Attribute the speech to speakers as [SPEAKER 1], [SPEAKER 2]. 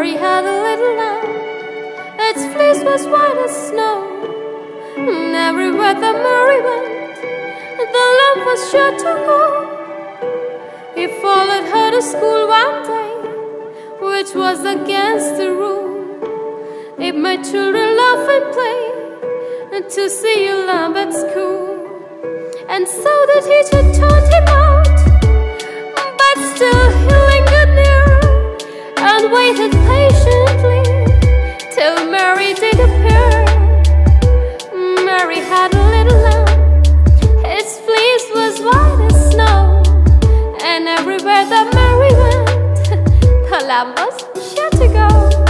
[SPEAKER 1] Mary had a little lamb, its fleece was white as snow. And everywhere that Mary went, the lamb was sure to go. He followed her to school one day, which was against the rule. It made children laugh and play to see a lamb at school. And so the teacher taught him out, Lambos, sure to go.